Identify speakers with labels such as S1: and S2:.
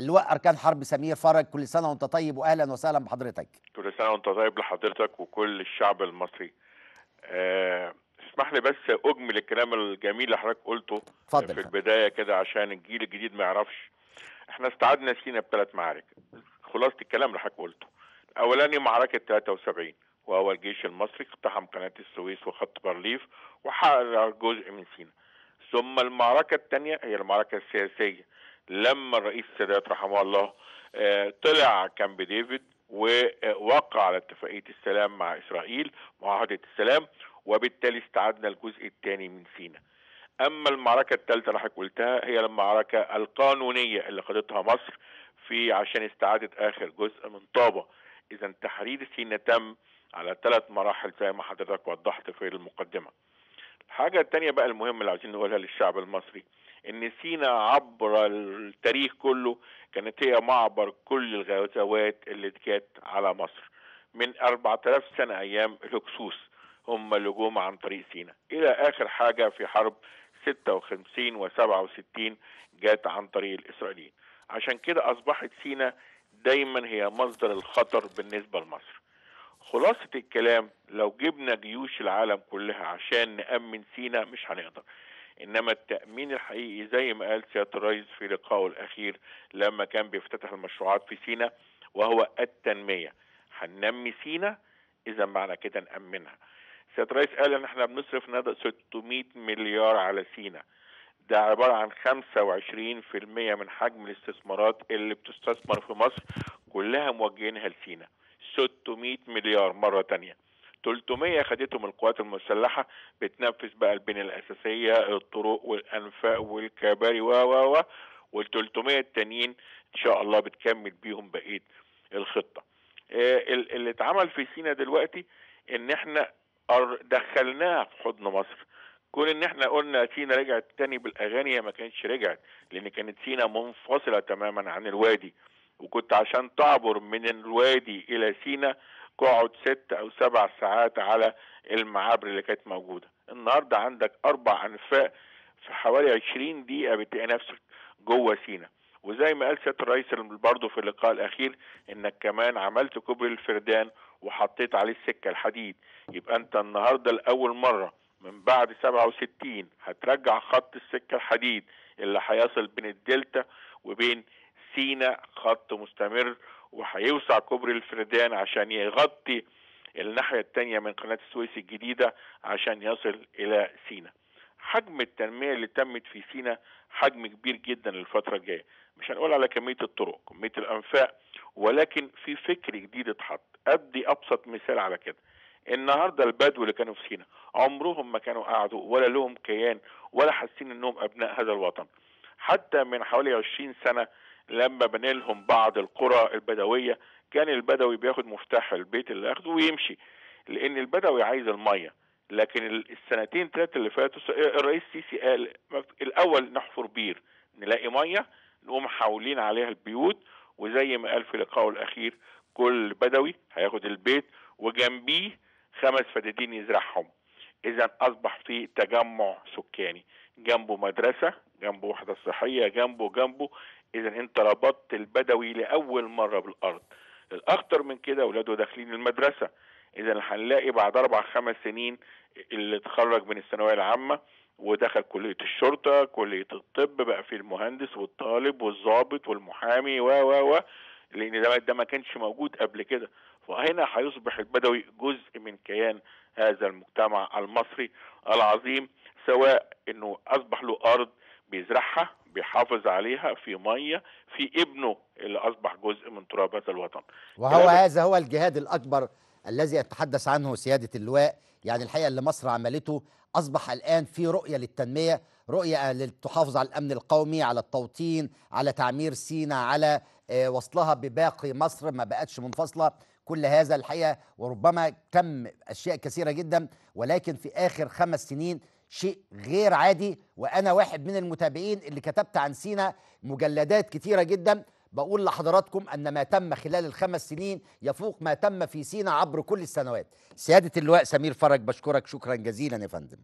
S1: اللواء أركان حرب سمير فرج كل سنة وأنت طيب واهلا وسهلا بحضرتك.
S2: كل سنة وأنت طيب لحضرتك وكل الشعب المصري. آه، اسمح لي بس أجمل الكلام الجميل اللي حضرتك قلته
S1: اتفضل
S2: في
S1: يا فندم.
S2: البداية كده عشان الجيل الجديد ما يعرفش. إحنا استعدنا سينا بثلاث معارك. خلاصة الكلام اللي حضرتك قلته. الأولاني معركة 73 وهو الجيش المصري اقتحم قناة السويس وخط بارليف وحرر جزء من سينا. ثم المعركة الثانية هي المعركة السياسية. لما الرئيس السادات رحمه الله آه، طلع كامب ديفيد ووقع على اتفاقية السلام مع إسرائيل معاهدة السلام وبالتالي استعدنا الجزء الثاني من سينا. أما المعركة الثالثة اللي حضرتك قلتها هي المعركة القانونية اللي خدتها مصر في عشان استعادة آخر جزء من طابة. اذا تحرير سينا تم على ثلاث مراحل زي ما حضرتك وضحت في المقدمة. الحاجة الثانية بقى المهمه اللي عايزين نقولها للشعب المصري إن سينا عبر التاريخ كله كانت هي معبر كل الغزوات اللي كانت على مصر. من 4000 سنة أيام الهكسوس هم اللي جم عن طريق سينا. إلى آخر حاجة في حرب 56 و67 جت عن طريق الإسرائيليين. عشان كده أصبحت سينا دايما هي مصدر الخطر بالنسبة لمصر. خلاصة الكلام لو جبنا جيوش العالم كلها عشان نأمن سينا مش هنقدر. إنما التأمين الحقيقي زي ما قال سيادة الرئيس في لقائه الأخير لما كان بيفتتح المشروعات في سينا وهو التنمية. هننمي سينا؟ إذا معنى كده نأمنها. سيادة الرئيس قال إن إحنا بنصرف نقدر 600 مليار على سينا. ده عبارة عن 25% من حجم الاستثمارات اللي بتستثمر في مصر كلها موجهينها لسينا. 600 مليار مرة تانية. 300 خدتهم القوات المسلحة بتنفذ بقى البنية الأساسية الطرق والأنفاق والكباري و و و وال 300 التانيين إن شاء الله بتكمل بيهم بقية الخطة. آه، ال- اللي اتعمل في سينا دلوقتي إن إحنا قر- دخلناها في حضن مصر. كون إن إحنا قلنا سينا رجعت تاني بالأغاني ما كانتش رجعت لأن كانت سينا منفصلة تماما عن الوادي. وكنت عشان تعبر من الوادي إلى سينا قعد ست أو سبع ساعات على المعابر اللي كانت موجودة. النهارده عندك أربع أنفاق في حوالي 20 دقيقة بتلاقي نفسك جوه سينا. وزي ما قال سيادة الرئيس برضه في اللقاء الأخير إنك كمان عملت كوبري الفردان وحطيت عليه السكة الحديد. يبقى أنت النهارده لأول مرة من بعد 67 هترجع خط السكة الحديد اللي هيصل بين الدلتا وبين سينا خط مستمر وهيوسع كوبري الفردان عشان يغطي الناحية الثانية من قناة السويس الجديدة عشان يصل إلى سينا. حجم التنمية اللي تمت في سينا حجم كبير جدا الفترة الجاية. مش هنقول على كمية الطرق كمية الأنفاق ولكن في فكر جديد اتحط. أدي أبسط مثال على كده. النهارده البدو اللي كانوا في سينا عمرهم ما كانوا قعدوا ولا لهم كيان ولا حاسين إنهم أبناء هذا الوطن. حتى من حوالي 20 سنة لما بنى لهم بعض القرى البدوية كان البدوي بياخد مفتاح البيت اللي أخده ويمشي لأن البدوي عايز المية. لكن السنتين ثلاثة اللي فاتوا الرئيس السيسي قال الأول نحفر بير نلاقي مية نقوم حاولين عليها البيوت وزي ما قال في لقائه الأخير كل بدوي هياخد البيت وجنبيه خمس فدادين يزرعهم. اذا أصبح في تجمع سكاني. جنبه مدرسة جنبه وحدة صحية جنبه جنبه. اذا أنت ربطت البدوي لأول مرة بالأرض. الأخطر من كده اولاده داخلين المدرسة. اذا هنلاقي بعد أربع خمس سنين اللي اتخرج من الثانوية العامة ودخل كلية الشرطة كلية الطب بقى في المهندس والطالب والضابط والمحامي و و و. لأن ده ما كانش موجود قبل كده. فهنا هيصبح البدوي جزء من كيان هذا المجتمع المصري العظيم سواء إنه أصبح له أرض بيزرعها بيحافظ عليها في مية في ابنه اللي أصبح جزء من تراب هذا الوطن.
S1: وهو هذا هو الجهاد الأكبر الذي يتحدث عنه سيادة اللواء. يعني الحقيقة اللي مصر عملته أصبح الآن في رؤية للتنمية رؤية للتحافظ على الأمن القومي على التوطين على تعمير سينا على آه، وصلها بباقي مصر ما بقتش منفصلة. كل هذا الحقيقة وربما تم أشياء كثيرة جدا ولكن في آخر خمس سنين شيء غير عادي وأنا واحد من المتابعين اللي كتبت عن سينا مجلدات كتيرة جدا. بقول لحضراتكم أن ما تم خلال الخمس سنين يفوق ما تم في سينا عبر كل السنوات. سيادة اللواء سمير فرج بشكرك شكرا جزيلا يا فندم.